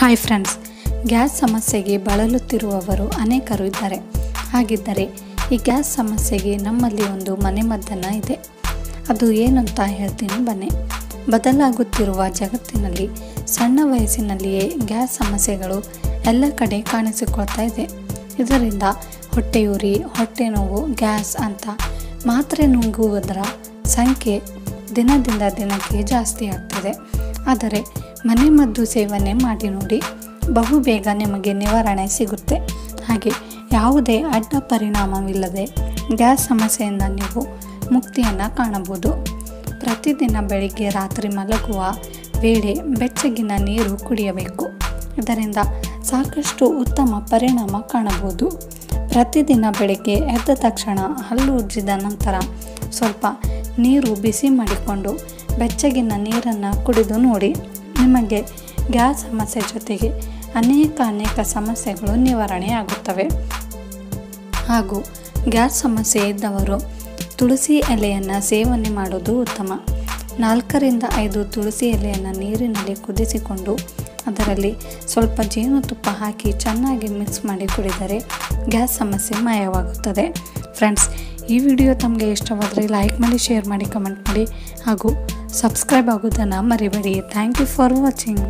Hi friends gas ಸಮಸ್ಯೆಗೆ ಬಳಲುತ್ತಿರುವವರು ಅನೇಕರು ಇದ್ದಾರೆ. ಹಾಗಿದ್ದರೆ ಈ ಗ್ಯಾಸ್ ಸಮಸ್ಯೆಗೆ ನಮ್ಮಲ್ಲಿ ಒಂದು ಮನೆಮದ್ದನ್ನು ಇದೆ. ಅದು ಏನಂತ ಹೇಳ್ತೀನಿ ಬನ್ನಿ. ಬದಲಾಗುತ್ತಿರುವ ಜಗತ್ತಿನಲ್ಲಿ ಸಣ್ಣ ವಯಸ್ಸಿನಲ್ಲಿಯೇ ಗ್ಯಾಸ್ ಸಮಸ್ಯೆಗಳು ಎಲ್ಲ ಕಡೆ ಕಾಣಿಸಿಕೊಳ್ತಾ ಇದೆ. ಇದರಿಂದ ಹೊಟ್ಟೆಯುರಿ, ಹೊಟ್ಟೆ ನೋವು, ಗ್ಯಾಸ್ ಅಂತ ಮಾತ್ರೆ ನುಂಗುವುದರ ಸಂಖ್ಯೆ ದಿನದಿಂದ ದಿನಕ್ಕೆ ಜಾಸ್ತಿ ಆಗ್ತಿದೆ. ಆದರೆ ಮನೆಮದ್ದು ಸೇವನೆ ಮಾಡಿ ನೋಡಿ. ಬಹುಬೇಗ ನಿಮಗೆ ನಿವಾರಣೆ ಸಿಗುತ್ತೆ. ಹಾಗೆ ಯಾವುದೇ ಅಡ್ಡ ಪರಿಣಾಮವಿಲ್ಲದೆ ಗ್ಯಾಸ್ ಸಮಸ್ಯೆಯಿಂದ ನೀವು ಮುಕ್ತಿಯನ್ನು ಕಾಣಬಹುದು. ಪ್ರತಿದಿನ ಬೆಳಿಗ್ಗೆ ರಾತ್ರಿ ಮಲಗುವ ವೇಳೆ ಬೆಚ್ಚಗಿನ ನೀರು ಕುಡಿಯಬೇಕು. ಇದರಿಂದ ಸಾಕಷ್ಟು ಉತ್ತಮ ಪರಿಣಾಮ ಕಾಣಬಹುದು. ಪ್ರತಿದಿನ ಬೆಳಿಗ್ಗೆ ಎದ್ದ ತಕ್ಷಣ ಹಲ್ಲು ಉಜ್ಜಿದ ನಂತರ ಸ್ವಲ್ಪ ನೀರು ಬಿಸಿ ಮಾಡಿಕೊಂಡು ಬೆಚ್ಚಗಿನ ನೀರನ್ನು ಕುಡಿದು ನೋಡಿ. ನಿಮಗೆ ಗ್ಯಾಸ್ ಸಮಸ್ಯೆ ಜೊತೆಗೆ ಅನೇಕ ಅನೇಕ ಸಮಸ್ಯೆಗಳು ನಿವಾರಣೆ ಆಗುತ್ತವೆ ಹಾಗೂ ಗ್ಯಾಸ್ ಸಮಸ್ಯೆ ಇದ್ದವರು ತುಳಸಿ ಎಲೆಯನ್ನು ಸೇವನೆ ಮಾಡೋದು ಉತ್ತಮ. ನಾಲ್ಕರಿಂದ ಐದು ತುಳಸಿ ಎಲೆಯನ್ನು ನೀರಿನಲ್ಲಿ ಕುದಿಸಿಕೊಂಡು ಅದರಲ್ಲಿ ಸ್ವಲ್ಪ ಜೇನುತುಪ್ಪ ಹಾಕಿ ಚೆನ್ನಾಗಿ ಮಿಕ್ಸ್ ಮಾಡಿ ಕುಡಿದರೆ ಗ್ಯಾಸ್ ಸಮಸ್ಯೆ ಮಾಯವಾಗುತ್ತದೆ. ಫ್ರೆಂಡ್ಸ್ ಈ ವಿಡಿಯೋ ತಮಗೆ ಇಷ್ಟವಾದರೆ ಲೈಕ್ ಮಾಡಿ ಶೇರ್ ಮಾಡಿ ಕಮೆಂಟ್ ಮಾಡಿ ಹಾಗೂ ಸಬ್ಸ್ಕ್ರೈಬ್ ಆಗೋದನ್ನು ಮರಿಬೇಡಿ. Thank you for watching